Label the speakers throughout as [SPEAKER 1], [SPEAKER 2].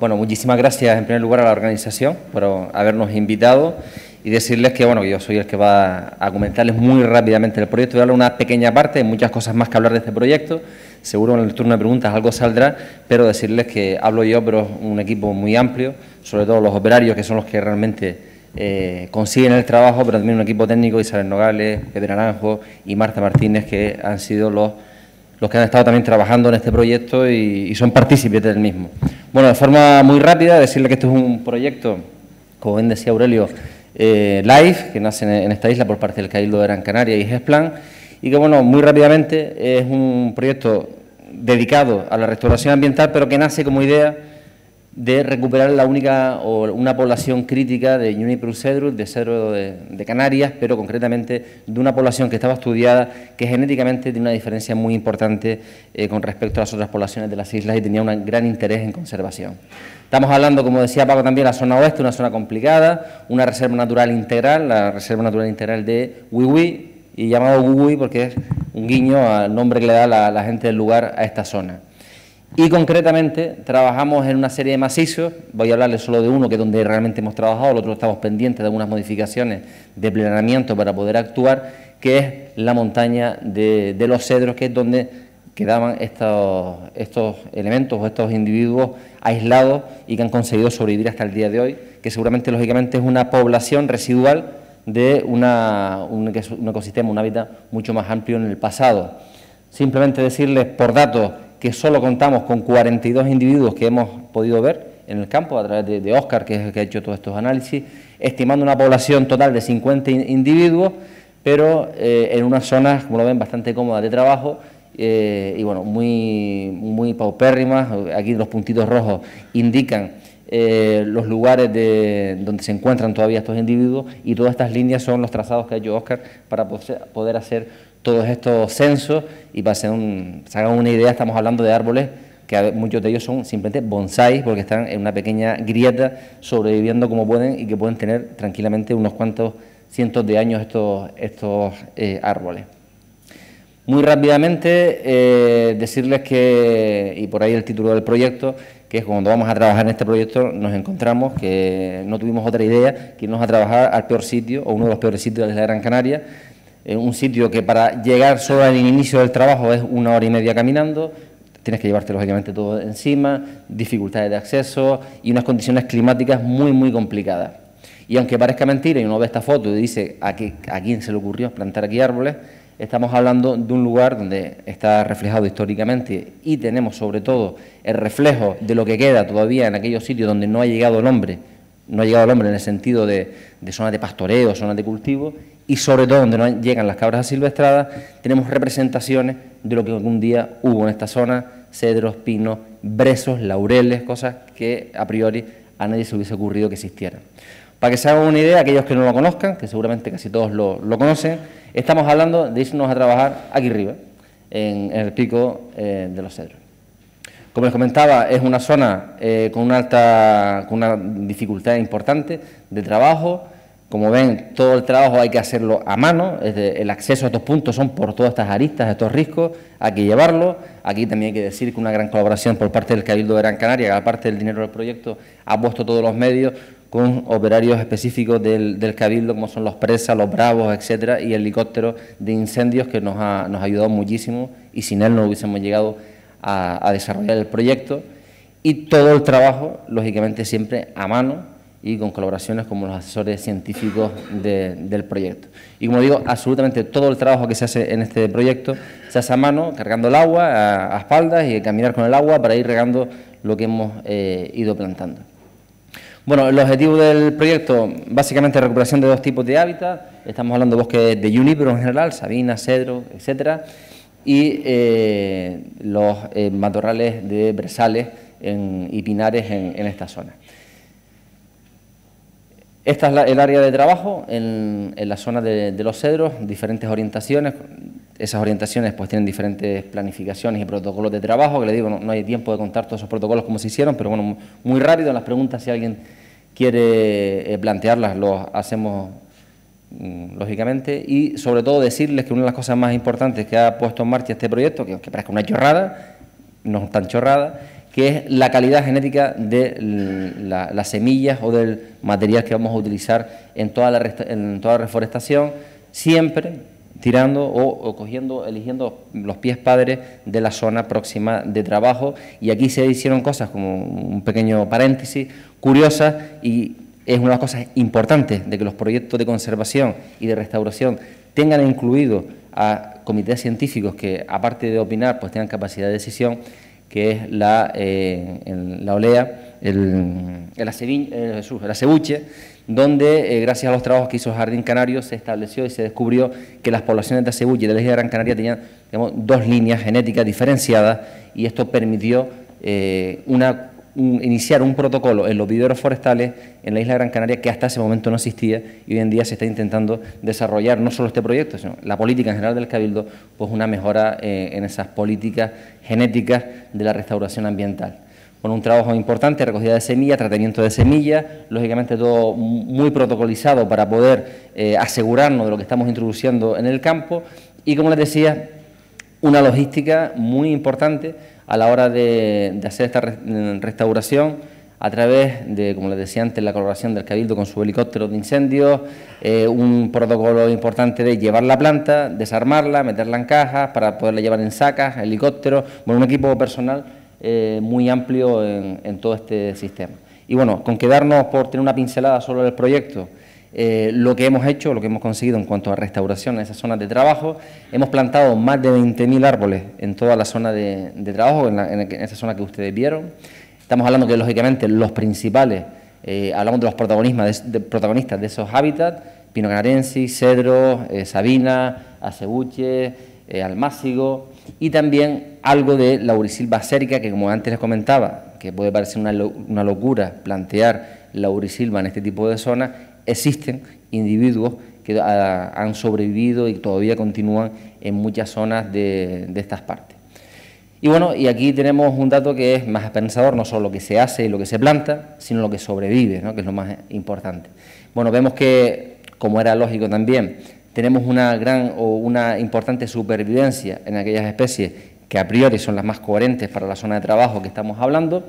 [SPEAKER 1] Bueno, muchísimas gracias en primer lugar a la organización por habernos invitado y decirles que bueno, yo soy el que va a comentarles muy rápidamente el proyecto. Voy a hablar una pequeña parte, hay muchas cosas más que hablar de este proyecto. Seguro en el turno de preguntas algo saldrá, pero decirles que hablo yo, pero un equipo muy amplio, sobre todo los operarios que son los que realmente eh, consiguen el trabajo, pero también un equipo técnico, Isabel Nogales, Pedro Naranjo y Marta Martínez, que han sido los, los que han estado también trabajando en este proyecto y son partícipes del mismo. Bueno, de forma muy rápida, decirle que esto es un proyecto, como bien decía Aurelio, eh, live, que nace en, esta isla por parte del Cabildo de Gran Canaria y GESPLAN, y que, bueno, muy rápidamente es un proyecto dedicado a la restauración ambiental, pero que nace como idea de recuperar la única o una población crítica de Juniperus cedrus, de cedro de, Canarias, pero concretamente de una población que estaba estudiada, que genéticamente tiene una diferencia muy importante eh, con respecto a las otras poblaciones de las islas y tenía un gran interés en conservación. Estamos hablando, como decía Paco, también de la zona oeste, una zona complicada, una reserva natural integral, la Reserva Natural Integral de Wiwi, y llamado Wiwi porque es un guiño al nombre que le da la gente del lugar a esta zona. Y concretamente trabajamos en una serie de macizos, voy a hablarles solo de uno que es donde realmente hemos trabajado, el otro estamos pendientes de algunas modificaciones de planeamiento para poder actuar, que es la montaña de, los cedros, que es donde quedaban estos, elementos o estos individuos aislados y que han conseguido sobrevivir hasta el día de hoy, que seguramente lógicamente es una población residual de una, un, un ecosistema, un hábitat mucho más amplio en el pasado. Simplemente decirles por datos que solo contamos con 42 individuos que hemos podido ver en el campo a través de, Oscar, que es el que ha hecho todos estos análisis, estimando una población total de 50 individuos, pero eh, en unas zonas, como lo ven, bastante cómodas de trabajo eh, y bueno, muy, muy paupérrimas. Aquí los puntitos rojos indican eh, los lugares de, donde se encuentran todavía estos individuos y todas estas líneas son los trazados que ha hecho Oscar para poder hacer todos estos censos y para hacer un, se hagan una idea, estamos hablando de árboles que muchos de ellos son simplemente bonsáis porque están en una pequeña grieta sobreviviendo como pueden y que pueden tener tranquilamente unos cuantos cientos de años estos, estos eh, árboles. Muy rápidamente eh, decirles que, y por ahí el título del proyecto, que es cuando vamos a trabajar en este proyecto nos encontramos que no tuvimos otra idea que irnos a trabajar al peor sitio o uno de los peores sitios de la Gran Canaria, un sitio que para llegar solo al inicio del trabajo es una hora y media caminando, tienes que llevarte lógicamente todo encima, dificultades de acceso y unas condiciones climáticas muy, muy complicadas. Y aunque parezca mentira y uno ve esta foto y dice a, a quién se le ocurrió plantar aquí árboles, estamos hablando de un lugar donde está reflejado históricamente y tenemos sobre todo el reflejo de lo que queda todavía en aquellos sitios donde no ha llegado el hombre, no ha llegado el hombre en el sentido de, de zonas de pastoreo, zonas de cultivo, y sobre todo donde no llegan las cabras asilvestradas, tenemos representaciones de lo que algún día hubo en esta zona, cedros, pinos, brezos, laureles, cosas que a priori a nadie se hubiese ocurrido que existieran. Para que se hagan una idea, aquellos que no lo conozcan, que seguramente casi todos lo, conocen, estamos hablando de irnos a trabajar aquí arriba, en, el pico eh, de los cedros. Como les comentaba, es una zona eh, con, una alta, con una dificultad importante de trabajo, como ven, todo el trabajo hay que hacerlo a mano, el acceso a estos puntos son por todas estas aristas, estos riscos, hay que llevarlo. Aquí también hay que decir que una gran colaboración por parte del Cabildo de Gran Canaria, aparte del dinero del proyecto, ha puesto todos los medios con operarios específicos del, Cabildo, como son los presas, los bravos, etcétera, y el helicóptero de incendios que nos ha, nos ayudado muchísimo y sin él no hubiésemos llegado a desarrollar el proyecto. Y todo el trabajo, lógicamente, siempre a mano y con colaboraciones como los asesores científicos del proyecto. Y como digo, absolutamente todo el trabajo que se hace en este proyecto se hace a mano, cargando el agua a, espaldas y caminar con el agua para ir regando lo que hemos eh, ido plantando. Bueno, el objetivo del proyecto, básicamente recuperación de dos tipos de hábitat, estamos hablando de bosques de junípero en general, sabina, cedro, etcétera, y eh, los eh, matorrales de brezales y pinares en esta zona. Esta es el área de trabajo en, la zona de, los cedros, diferentes orientaciones. Esas orientaciones pues tienen diferentes planificaciones y protocolos de trabajo, que le digo, no, hay tiempo de contar todos esos protocolos como se hicieron, pero bueno, muy rápido en las preguntas, si alguien quiere eh, plantearlas, lo hacemos lógicamente. Y sobre todo decirles que una de las cosas más importantes que ha puesto en marcha este proyecto, que aunque parezca una chorrada, no tan chorrada, que es la calidad genética de las semillas o del material que vamos a utilizar en toda la, en toda la reforestación, siempre tirando o, cogiendo, eligiendo los pies padres de la zona próxima de trabajo. Y aquí se hicieron cosas como un pequeño paréntesis, curiosas y es una de las cosas importantes de que los proyectos de conservación y de restauración tengan incluido a comités científicos que, aparte de opinar, pues tengan capacidad de decisión, que es la, eh, la OLEA, el, el, acebuche, donde, eh, gracias a los trabajos que hizo Jardín Canario, se estableció y se descubrió que las poblaciones de acebuche de la isla de Gran Canaria tenían dos líneas genéticas diferenciadas y esto permitió eh, una iniciar un protocolo en los viveros forestales en la isla Gran Canaria que hasta ese momento no existía y hoy en día se está intentando desarrollar no solo este proyecto, sino la política en general del Cabildo, pues una mejora eh, en esas políticas genéticas de la restauración ambiental. Con un trabajo importante, recogida de semillas, tratamiento de semillas, lógicamente todo muy protocolizado para poder eh, asegurarnos de lo que estamos introduciendo en el campo y, como les decía, una logística muy importante a la hora de, hacer esta restauración a través de, como les decía antes, la colaboración del Cabildo con su helicóptero de incendios, eh, un protocolo importante de llevar la planta, desarmarla, meterla en cajas para poderla llevar en sacas, helicópteros, bueno, un equipo personal eh, muy amplio en, todo este sistema. Y bueno, con quedarnos por tener una pincelada solo del proyecto, eh, lo que hemos hecho, lo que hemos conseguido en cuanto a restauración en esas zonas de trabajo, hemos plantado más de 20.000 árboles en toda la zona de, trabajo, en, esa zona que ustedes vieron. Estamos hablando que, lógicamente, los principales, eh, hablamos de los protagonistas de, protagonistas de esos hábitats, pino canarensis, cedro, eh, sabina, acebuche, almácigo, y también algo de laurisilva sérica, que como antes les comentaba, que puede parecer una, locura plantear laurisilva en este tipo de zonas, existen individuos que han sobrevivido y todavía continúan en muchas zonas de, estas partes. Y bueno, y aquí tenemos un dato que es más pensador, no solo lo que se hace y lo que se planta, sino lo que sobrevive, que es lo más importante. Bueno, vemos que, como era lógico también, tenemos una gran o una importante supervivencia en aquellas especies que a priori son las más coherentes para la zona de trabajo que estamos hablando.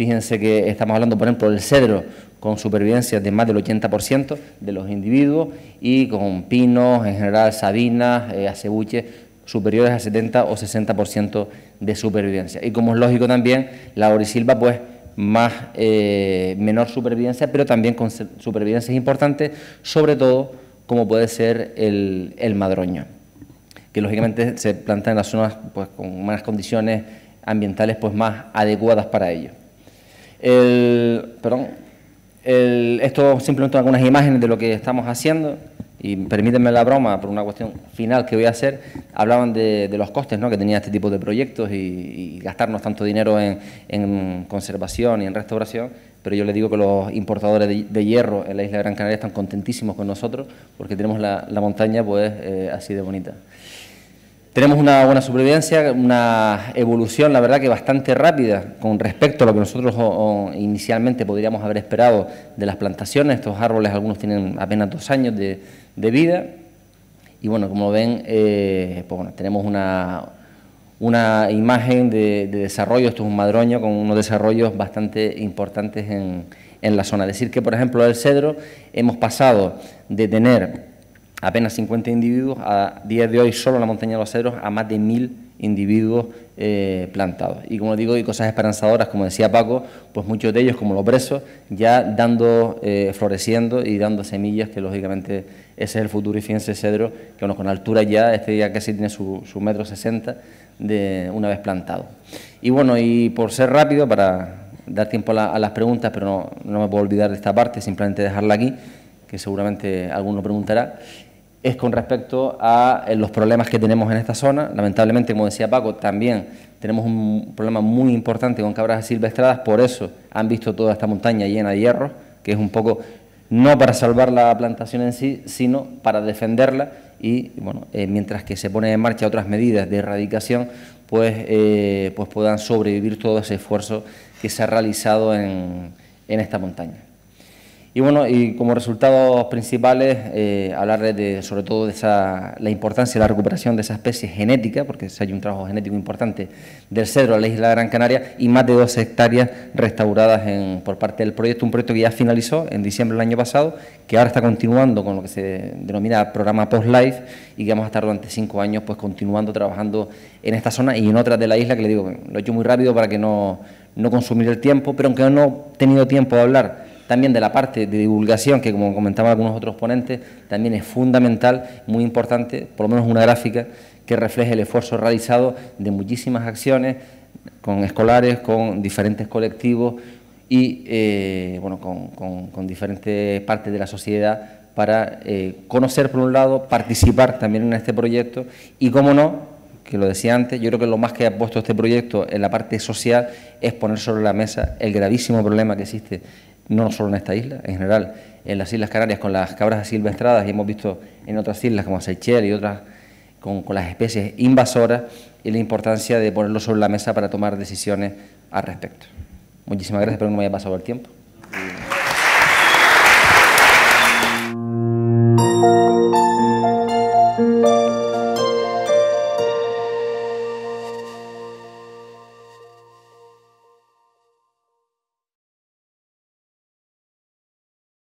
[SPEAKER 1] Fíjense que estamos hablando, por ejemplo, del cedro con supervivencia de más del 80% de los individuos y con pinos, en general sabinas, eh, acebuches, superiores a 70 o 60% de supervivencia. Y como es lógico también, la orisilva, pues más eh, menor supervivencia, pero también con supervivencias importantes, sobre todo como puede ser el, el madroño, que lógicamente se planta en las zonas pues, con unas condiciones ambientales pues, más adecuadas para ello. El, perdón, esto simplemente algunas imágenes de lo que estamos haciendo y permítanme la broma por una cuestión final que voy a hacer, hablaban de, los costes ¿no? que tenía este tipo de proyectos y, gastarnos tanto dinero en, conservación y en restauración, pero yo les digo que los importadores de, hierro en la isla de Gran Canaria están contentísimos con nosotros porque tenemos la, montaña pues eh, así de bonita. Tenemos una buena supervivencia, una evolución, la verdad que bastante rápida con respecto a lo que nosotros inicialmente podríamos haber esperado de las plantaciones. Estos árboles, algunos tienen apenas dos años de, vida. Y bueno, como ven, eh, pues tenemos una, una imagen de, desarrollo. Esto es un madroño con unos desarrollos bastante importantes en, en la zona. Decir que, por ejemplo, el cedro hemos pasado de tener apenas 50 individuos, a día de hoy solo en la montaña de los cedros a más de mil individuos eh, plantados. Y como digo, y cosas esperanzadoras, como decía Paco, pues muchos de ellos, como los bresos, ya dando, eh, floreciendo y dando semillas, que lógicamente ese es el futuro. Y fíjense, cedro, que bueno, con altura ya, este ya casi tiene su, metro sesenta de una vez plantado. Y bueno, y por ser rápido, para dar tiempo a, las preguntas, pero no, no me puedo olvidar de esta parte, simplemente dejarla aquí, que seguramente alguno preguntará es con respecto a eh, los problemas que tenemos en esta zona. Lamentablemente, como decía Paco, también tenemos un problema muy importante con cabras silvestradas, por eso han visto toda esta montaña llena de hierro, que es un poco no para salvar la plantación en sí, sino para defenderla y, bueno, eh, mientras que se ponen en marcha otras medidas de erradicación, pues, eh, pues puedan sobrevivir todo ese esfuerzo que se ha realizado en esta montaña. Y bueno, y como resultados principales, eh, hablarles de, sobre todo de esa, la importancia de la recuperación de esa especie genética, porque hay un trabajo genético importante del cedro a la isla de Gran Canaria, y más de dos hectáreas restauradas en, por parte del proyecto, un proyecto que ya finalizó en diciembre del año pasado, que ahora está continuando con lo que se denomina programa Post-Life, y que vamos a estar durante cinco años pues continuando trabajando en esta zona y en otras de la isla, que le digo, lo he hecho muy rápido para que no, no consumir el tiempo, pero aunque no he tenido tiempo de hablar también de la parte de divulgación, que como comentaban algunos otros ponentes, también es fundamental, muy importante, por lo menos una gráfica que refleje el esfuerzo realizado de muchísimas acciones con escolares, con diferentes colectivos y eh, bueno, con, diferentes partes de la sociedad para eh, conocer por un lado, participar también en este proyecto y, como no, que lo decía antes, yo creo que lo más que ha puesto este proyecto en la parte social es poner sobre la mesa el gravísimo problema que existe no solo en esta isla, en general en las Islas Canarias con las cabras silvestradas y hemos visto en otras islas como Seychelles y otras con, las especies invasoras y la importancia de ponerlo sobre la mesa para tomar decisiones al respecto. Muchísimas gracias, espero que no me haya pasado el tiempo.